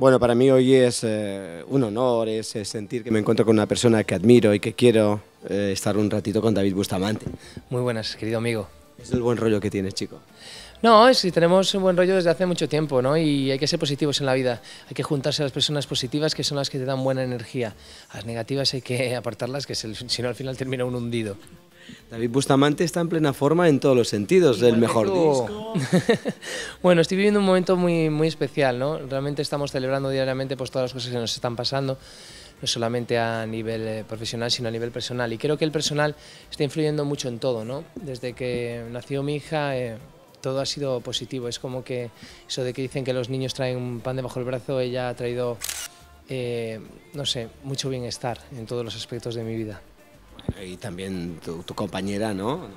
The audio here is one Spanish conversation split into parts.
Bueno, para mí hoy es eh, un honor, es, es sentir que me encuentro con una persona que admiro y que quiero eh, estar un ratito con David Bustamante. Muy buenas, querido amigo. Es el buen rollo que tienes, chico. No, es que tenemos un buen rollo desde hace mucho tiempo, ¿no? Y hay que ser positivos en la vida. Hay que juntarse a las personas positivas, que son las que te dan buena energía. A las negativas hay que apartarlas, que si no al final termina un hundido. David Bustamante está en plena forma en todos los sentidos, del mejor tú. disco. bueno, estoy viviendo un momento muy, muy especial, ¿no? Realmente estamos celebrando diariamente pues, todas las cosas que nos están pasando, no solamente a nivel eh, profesional, sino a nivel personal. Y creo que el personal está influyendo mucho en todo, ¿no? Desde que nació mi hija, eh, todo ha sido positivo. Es como que eso de que dicen que los niños traen un pan debajo del brazo, ella ha traído, eh, no sé, mucho bienestar en todos los aspectos de mi vida. Y también tu, tu compañera, ¿no?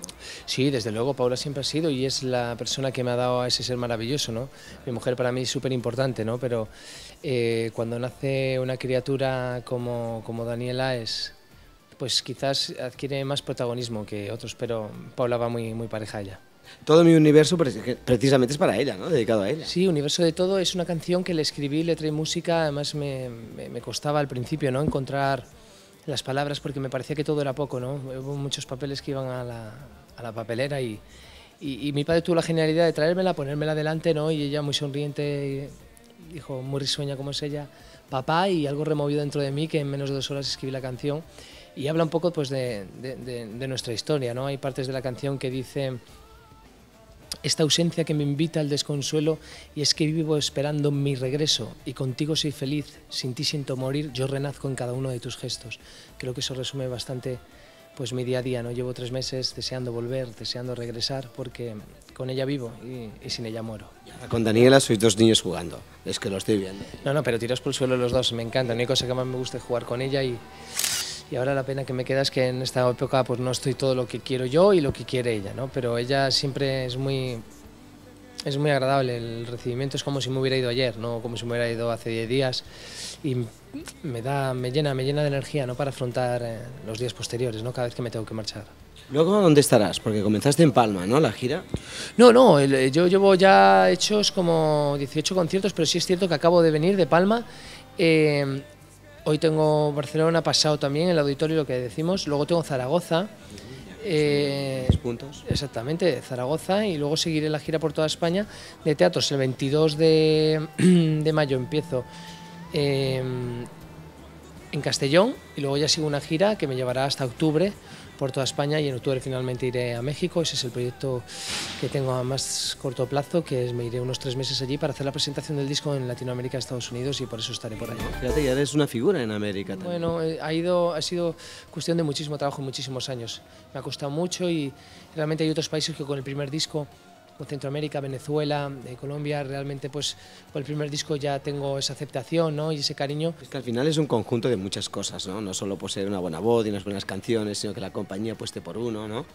Sí, desde luego, Paula siempre ha sido y es la persona que me ha dado a ese ser maravilloso, ¿no? Mi mujer para mí es súper importante, ¿no? Pero eh, cuando nace una criatura como, como Daniela es, pues quizás adquiere más protagonismo que otros, pero Paula va muy, muy pareja a ella. Todo mi universo pre- precisamente es para ella, ¿no? Dedicado a ella. Sí, Universo de Todo es una canción que le escribí, letra y música, además me, me- me costaba al principio, ¿no? Encontrar las palabras porque me parecía que todo era poco, ¿no? Hubo muchos papeles que iban a la, a la papelera y, y, mi padre tuvo la genialidad de traérmela, ponérmela delante, ¿no? Y ella muy sonriente, dijo, muy risueña como es ella, papá, y algo removido dentro de mí que en menos de dos horas escribí la canción. Y habla un poco pues, de, de- de- nuestra historia, ¿no? Hay partes de la canción que dice esta ausencia que me invita al desconsuelo y es que vivo esperando mi regreso y contigo soy feliz, sin ti siento morir, yo renazco en cada uno de tus gestos. Creo que eso resume bastante pues mi día a día, ¿no? Llevo tres meses deseando volver, deseando regresar porque con ella vivo y, y sin ella muero. Con Daniela sois dos niños jugando, es que lo estoy viendo. No, no, pero tiraos por el suelo los dos, me encanta, no hay cosa que más me guste jugar con ella y, y ahora la pena que me queda es que en esta época pues no estoy todo lo que quiero yo y lo que quiere ella, ¿no? Pero ella siempre es muy es muy agradable, el recibimiento es como si me hubiera ido ayer, no como si me hubiera ido hace 10 días y me da me llena, me llena de energía, ¿no? para afrontar eh, los días posteriores, ¿no? cada vez que me tengo que marchar. Luego, ¿dónde estarás? Porque comenzaste en Palma, ¿no? La gira. No, no, el- yo llevo ya hechos como 18 conciertos, pero sí es cierto que acabo de venir de Palma. Eh, hoy tengo Barcelona, pasado también, el auditorio, lo que decimos. Luego tengo Zaragoza. eh, puntos. Exactamente, Zaragoza y luego seguiré la gira por toda España de teatros. El 22 de, de mayo empiezo eh, en Castellón y luego ya sigo una gira que me llevará hasta octubre por toda España y en octubre finalmente iré a México. Ese es el proyecto que tengo a más corto plazo, que es me iré unos tres meses allí para hacer la presentación del disco en Latinoamérica, Estados Unidos y por eso estaré por allá. Fíjate, ya eres una figura en América también. Bueno, eh, ha, ido, ha sido cuestión de muchísimo trabajo, muchísimos años. Me ha costado mucho y realmente hay otros países que con el primer disco, con Centroamérica, Venezuela, eh, Colombia, realmente pues con el primer disco ya tengo esa aceptación ¿no? y ese cariño. Es que al final es un conjunto de muchas cosas, ¿no? No solo poseer una buena voz y unas buenas canciones, sino que la compañía apueste por uno, ¿no?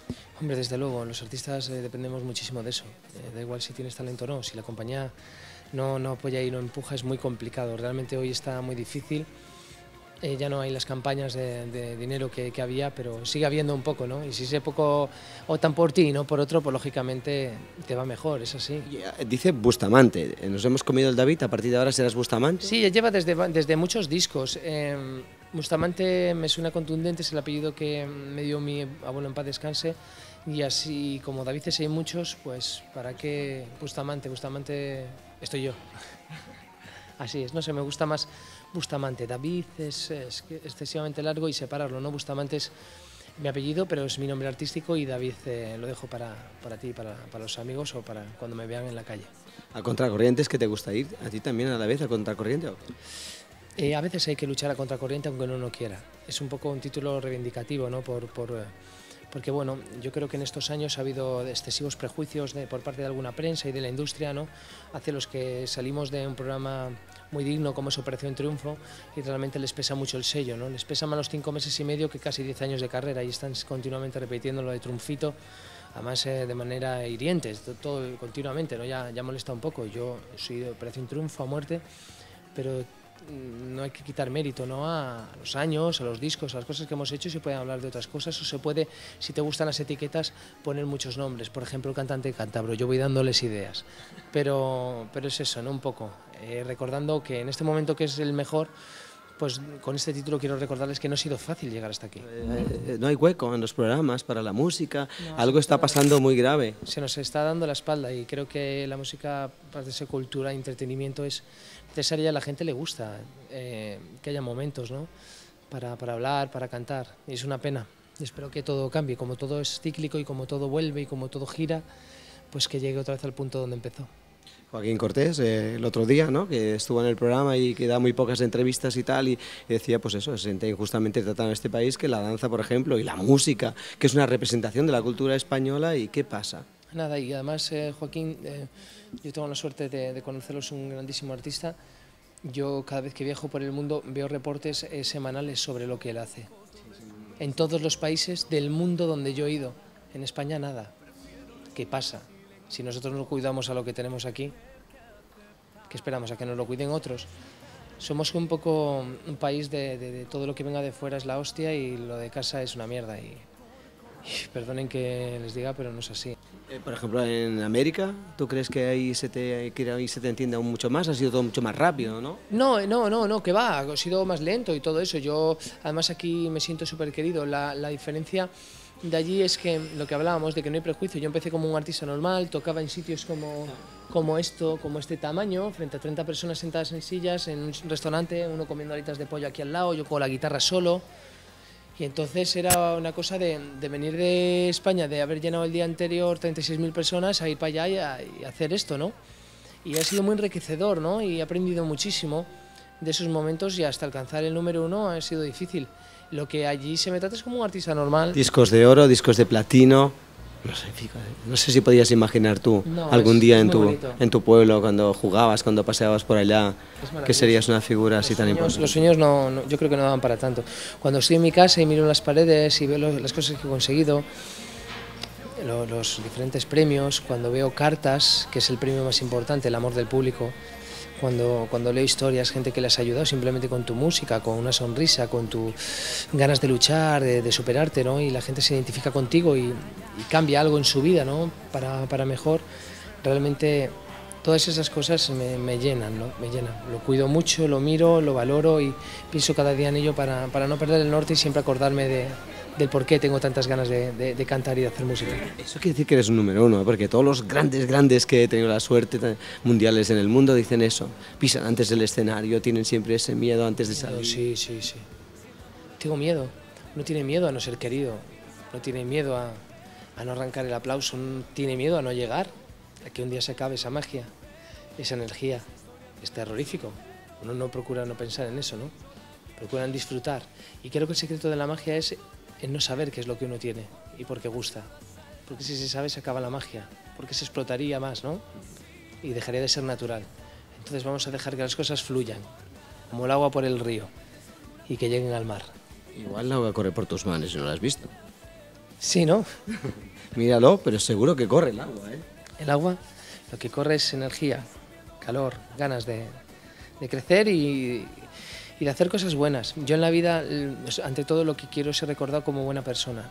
Hombre, desde luego, los artistas eh, dependemos muchísimo de eso. Eh, da igual si tienes talento o no, si la compañía no, no apoya y no empuja es muy complicado. Realmente hoy está muy difícil. Eh, ya no hay las campañas de, de dinero que, que había, pero sigue habiendo un poco, ¿no? Y si ese poco optan por ti y no por otro, pues lógicamente te va mejor, es así. Eh, Dice Bustamante, eh, nos hemos comido el David, a partir de ahora serás Bustamante. Sí, ya lleva desde, desde muchos discos. Eh, Bustamante me suena contundente, es el apellido que me dio mi abuelo en paz descanse. Y así como David hay muchos, pues ¿para qué Bustamante? Bustamante estoy yo. Así es, no sé, me gusta más Bustamante. David es, excesivamente largo y separarlo, ¿no? Bustamante es mi apellido, pero es mi nombre artístico y David eh, lo dejo para, para ti, para, para los amigos o para cuando me vean en la calle. ¿A contracorriente es que te gusta ir? ¿A ti también a la vez a contracorriente? Eh, a veces hay que luchar a contracorriente aunque uno no quiera. Es un poco un título reivindicativo, ¿no? Por, por, eh, porque bueno, yo creo que en estos años ha habido excesivos prejuicios de- por parte de alguna prensa y de la industria, ¿no? Hacia los que salimos de un programa muy digno como es Operación Triunfo y realmente les pesa mucho el sello, ¿no? Les pesa más los cinco meses y medio que casi diez años de carrera y están continuamente repitiendo lo de Triunfito además eh, de manera hiriente, to- todo, continuamente, ¿no? ya, ya molesta un poco. Yo soy de Operación Triunfo a muerte, pero no hay que quitar mérito ¿no? a los años, a los discos, a las cosas que hemos hecho se puede hablar de otras cosas o se puede, si te gustan las etiquetas, poner muchos nombres. Por ejemplo, cantante cántabro, yo voy dándoles ideas. Pero, pero es eso, ¿no? Un poco. Eh, recordando que en este momento que es el mejor, pues con este título quiero recordarles que no ha sido fácil llegar hasta aquí. Eh, eh, no hay hueco en los programas para la música, algo está pasando muy grave. Se nos está dando la espalda y creo que la música, para de ser cultura, entretenimiento, es necesaria, a la gente le gusta eh, que haya momentos ¿no? para, para hablar, para cantar, y es una pena. Y espero que todo cambie, como todo es cíclico y como todo vuelve y como todo gira, pues que llegue otra vez al punto donde empezó. Joaquín Cortés, eh, el otro día, ¿no? que estuvo en el programa y que da muy pocas entrevistas y tal, y, decía, pues eso, se siente injustamente tratado en este país que la danza, por ejemplo, y la música, que es una representación de la cultura española, ¿y qué pasa? Nada, y además, eh, Joaquín, eh, yo tengo la suerte de, de, conocerlo, es un grandísimo artista. Yo cada vez que viajo por el mundo veo reportes semanales sobre lo que él hace. En todos los países del mundo donde yo he ido, en España nada. ¿Qué pasa? Si nosotros no cuidamos a lo que tenemos aquí, ¿qué esperamos? ¿A que nos lo cuiden otros? Somos un poco un país de, de, de todo lo que venga de fuera es la hostia y lo de casa es una mierda. Y, y perdonen que les diga, pero no es así. Eh, por ejemplo, en América, ¿tú crees que ahí se te, que ahí se te entiende aún mucho más? Ha sido todo mucho más rápido, ¿no? No, no, no, no, que va, ha sido más lento y todo eso. Yo, además, aquí me siento súper querido. La, la diferencia de allí es que lo que hablábamos de que no hay prejuicio. Yo empecé como un artista normal, tocaba en sitios como, como esto, como este tamaño, frente a 30 personas sentadas en sillas, en un restaurante, uno comiendo alitas de pollo aquí al lado, yo con la guitarra solo. Y entonces era una cosa de, de venir de España, de haber llenado el día anterior 36.000 personas, a ir para allá y, a, y hacer esto, ¿no? Y ha sido muy enriquecedor, ¿no? Y he aprendido muchísimo de esos momentos y hasta alcanzar el número uno ha sido difícil. Lo que allí se me trata es como un artista normal. Discos de oro, discos de platino. No sé, no sé si podías imaginar tú no, algún es, día es en, tu, bonito. en tu pueblo, cuando jugabas, cuando paseabas por allá, que serías una figura así los tan sueños, importante. Los sueños no, no, yo creo que no daban para tanto. Cuando estoy en mi casa y miro las paredes y veo los, las cosas que he conseguido, los diferentes premios, cuando veo cartas, que es el premio más importante, el amor del público, cuando, cuando leo historias, gente que les ha ayudado simplemente con tu música, con una sonrisa, con tus ganas de luchar, de, superarte, ¿no? y la gente se identifica contigo y, cambia algo en su vida ¿no? para, para, mejor, realmente todas esas cosas me, me, llenan, ¿no? me llenan. Lo cuido mucho, lo miro, lo valoro y pienso cada día en ello para, para no perder el norte y siempre acordarme de, del por qué tengo tantas ganas de, de, de, cantar y de hacer música. Eso quiere decir que eres un número uno, ¿eh? porque todos los grandes, grandes que he tenido la suerte mundiales en el mundo dicen eso. Pisan antes del escenario, tienen siempre ese miedo antes de salir. Sí, sí, sí. Tengo miedo. No tiene miedo a no ser querido. No tiene miedo a, a no arrancar el aplauso. No tiene miedo a no llegar. A que un día se acabe esa magia, esa energía. Es terrorífico. Uno no procura no pensar en eso, ¿no? Procuran disfrutar. Y creo que el secreto de la magia es en no saber qué es lo que uno tiene y por qué gusta. Porque si se sabe se acaba la magia, porque se explotaría más, ¿no? Y dejaría de ser natural. Entonces vamos a dejar que las cosas fluyan, como el agua por el río, y que lleguen al mar. Igual el agua corre por tus manos y no lo has visto. Sí, ¿no? Míralo, pero seguro que corre el agua, ¿eh? El agua, lo que corre es energía, calor, ganas de, de crecer y, y de hacer cosas buenas. Yo en la vida, ante todo, lo que quiero es ser recordado como buena persona.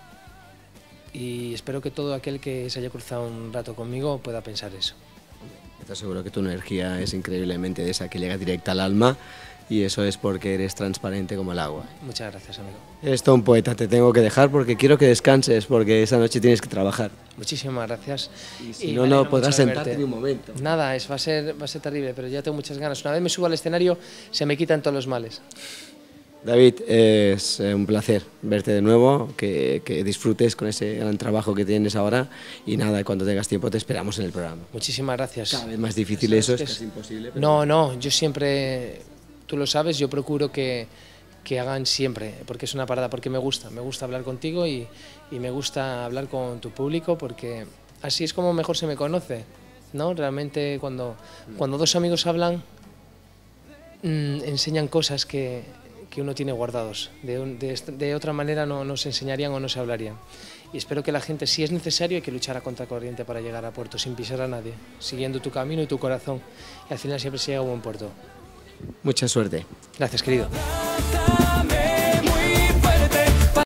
Y espero que todo aquel que se haya cruzado un rato conmigo pueda pensar eso. Estoy seguro que tu energía es increíblemente de esa que llega directa al alma y eso es porque eres transparente como el agua. Muchas gracias, amigo. Eres todo un poeta, te tengo que dejar porque quiero que descanses porque esa noche tienes que trabajar. Muchísimas gracias. Y si y no, no podrás sentarte ni un momento. Nada, es, va, a ser, va a ser terrible, pero ya tengo muchas ganas. Una vez me subo al escenario, se me quitan todos los males. David, es un placer verte de nuevo, que, que, disfrutes con ese gran trabajo que tienes ahora y nada, cuando tengas tiempo te esperamos en el programa. Muchísimas gracias. Cada vez más difícil eso, es, que es imposible. Pero... No, no, yo siempre, tú lo sabes, yo procuro que, que hagan siempre, porque es una parada, porque me gusta, me gusta hablar contigo y, y me gusta hablar con tu público, porque así es como mejor se me conoce, ¿no? Realmente cuando, cuando dos amigos hablan, mmm, enseñan cosas que, que uno tiene guardados. De, un, de, de, otra manera no, no se enseñarían o no se hablarían. Y espero que la gente, si es necesario, hay que luchar a contracorriente para llegar a puerto, sin pisar a nadie, siguiendo tu camino y tu corazón. Y al final siempre se llega a buen puerto. Mucha suerte. Gracias, querido.